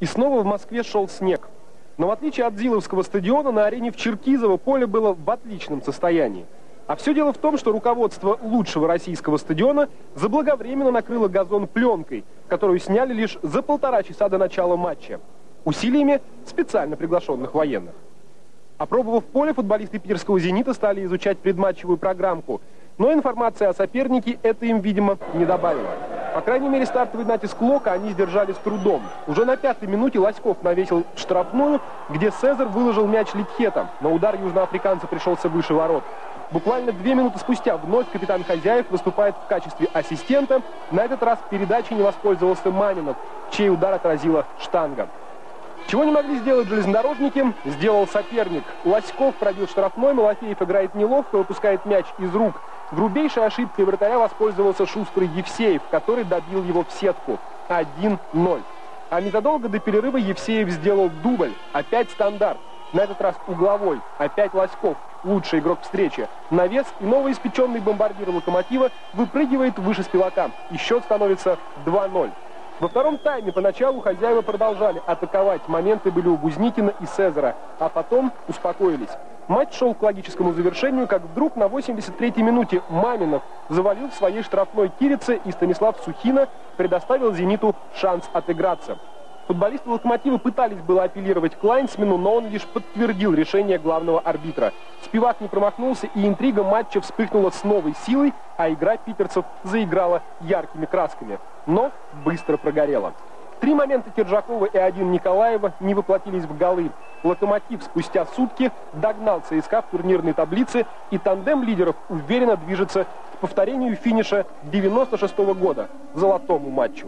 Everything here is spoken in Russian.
И снова в Москве шел снег. Но в отличие от Зиловского стадиона, на арене в Черкизово поле было в отличном состоянии. А все дело в том, что руководство лучшего российского стадиона заблаговременно накрыло газон пленкой, которую сняли лишь за полтора часа до начала матча, усилиями специально приглашенных военных. Опробовав поле, футболисты питерского «Зенита» стали изучать предматчевую программку, но информация о сопернике это им, видимо, не добавила. По крайней мере, стартовый натиск Лока они сдержали с трудом. Уже на пятой минуте Лоськов навесил штрафную, где Цезарь выложил мяч Ликхетом, но удар южноафриканца пришелся выше ворот. Буквально две минуты спустя вновь капитан Хозяев выступает в качестве ассистента. На этот раз передачей не воспользовался Манинов, чей удар отразила штанга. Чего не могли сделать железнодорожники, сделал соперник. Лоськов пробил штрафной, Малафеев играет неловко, выпускает мяч из рук. Грубейшей ошибкой вратаря воспользовался шустрый Евсеев, который добил его в сетку. 1-0. А незадолго до перерыва Евсеев сделал дубль. Опять стандарт. На этот раз угловой. Опять Лоськов. Лучший игрок встречи. Навес и новоиспеченный бомбардир «Локомотива» выпрыгивает выше спивака. И счет становится 2-0. Во втором тайме поначалу хозяева продолжали атаковать. Моменты были у Бузникина и Сезера, а потом успокоились. Матч шел к логическому завершению, как вдруг на 83-й минуте Маминов завалил в своей штрафной Кирице и Станислав Сухина предоставил «Зениту» шанс отыграться. Футболисты «Локомотива» пытались было апеллировать к Лайнсмену, но он лишь подтвердил решение главного арбитра. Спивак не промахнулся, и интрига матча вспыхнула с новой силой, а игра питерцев заиграла яркими красками. Но быстро прогорела. Три момента Киржакова и один Николаева не воплотились в голы. «Локомотив» спустя сутки догнал ЦСКА в турнирной таблице, и тандем лидеров уверенно движется к повторению финиша 96 -го года, золотому матчу.